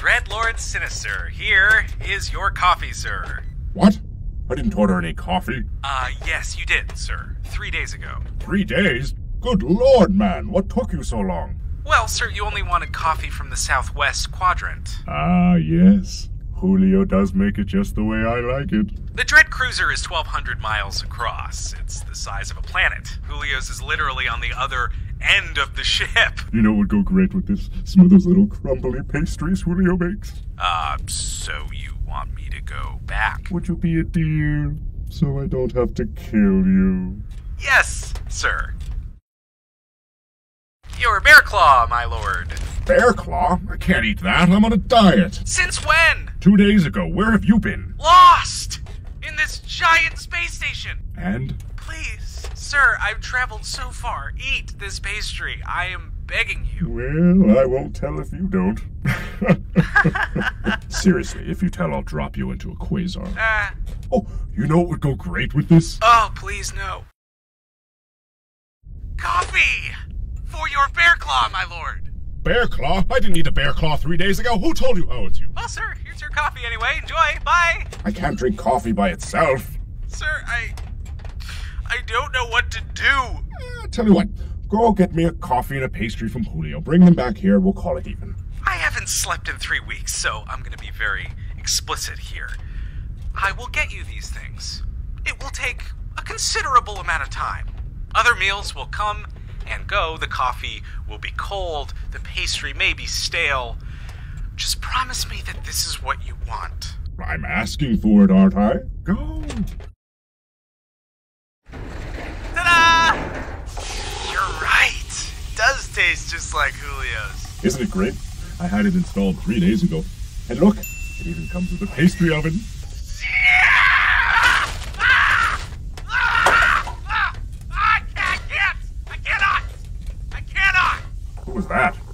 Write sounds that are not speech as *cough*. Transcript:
Dreadlord Sinister, here is your coffee, sir. What? I didn't order any coffee. Uh, yes, you did, sir. Three days ago. Three days? Good lord, man, what took you so long? Well, sir, you only wanted coffee from the southwest quadrant. Ah, yes. Julio does make it just the way I like it. The Dread Cruiser is 1,200 miles across. It's the size of a planet. Julio's is literally on the other end of the ship. You know what would go great with this? Some of those little crumbly pastries Julio makes. Uh, so you want me to go back? Would you be a dear so I don't have to kill you? Yes, sir. Your bear claw, my lord. Bear claw? I can't eat that. I'm on a diet. Since when? Two days ago. Where have you been? Lost! This giant space station! And? Please, sir, I've traveled so far. Eat this pastry. I am begging you. Well, I won't tell if you don't. *laughs* Seriously, if you tell, I'll drop you into a quasar. Uh, Oh, you know what would go great with this? oh, please no. Coffee! For your bear claw, my lord. Bear claw? I didn't eat a bear claw three days ago. Who told you? Oh, it's you. Well, sir, here's your coffee anyway. Enjoy. Bye. I can't drink coffee by itself. Sir, I. I don't know what to do. Uh, tell you what, go get me a coffee and a pastry from Julio. Bring them back here. We'll call it even. I haven't slept in three weeks, so I'm going to be very explicit here. I will get you these things. It will take a considerable amount of time. Other meals will come and go. The coffee will be cold. The pastry may be stale. Just promise me that this is what you want. I'm asking for it, aren't I? Go. Ta da! You're right. It does taste just like Julio's. Isn't it great? I had it installed three days ago. And look, it even comes with a pastry oven. I can't! I cannot! I cannot! What was that?